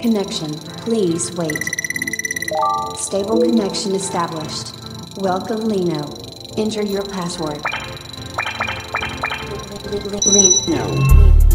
Connection, please wait. Stable connection established. Welcome Lino. Enter your password. Lino.